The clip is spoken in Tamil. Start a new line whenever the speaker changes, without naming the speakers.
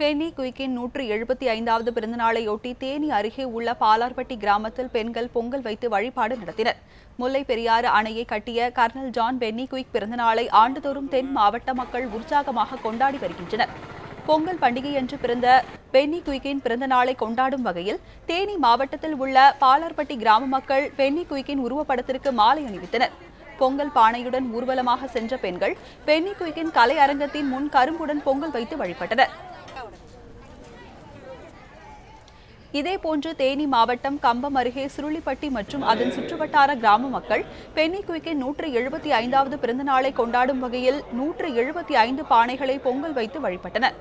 பென்னி குயிக்கின் நூற்றி எழுபத்தி ஐந்தாவது பிறந்தநாளையொட்டி தேனி அருகே உள்ள பாலார்பட்டி கிராமத்தில் பெண்கள் பொங்கல் வைத்து வழிபாடு நடத்தினர். முல்லை பெரியாறு அணையை கட்டிய கர்னல் ஜான் பென்னி குயிக் பிறந்தநாளை ஆண்டுதோறும் தென் மாவட்ட மக்கள் உற்சாகமாக கொண்டாடி வருகின்றனர். பொங்கல் பண்டிகையன்று பிறந்த பென்னி குயிக்கின் பிறந்தநாளை கொண்டாடும் வகையில் தேனி மாவட்டத்தில் உள்ள பாலார்பட்டி கிராம மக்கள் பென்னி குயிக்கின் உருவப்படத்திற்கு மாலை அணிவித்தனர். பொங்கல் பானையுடன் ஊர்வலமாக சென்ற பெண்கள் பென்னி குயிக்கின் கலை அரங்கத்தின் முன் கரும்புடன் பொங்கல் வைத்து வழிபட்டனர். இதேபோன்று தேனி மாவட்டம் கம்பம் அருகே சுருளிப்பட்டி மற்றும் அதன் சுற்றுவட்டார கிராம மக்கள் பென்னி குயிக்கின் நூற்று எழுபத்தி ஐந்தாவது பிறந்த நாளை கொண்டாடும் வகையில் நூற்று எழுபத்தி ஐந்து பானைகளை பொங்கல் வைத்து வழிபட்டனர்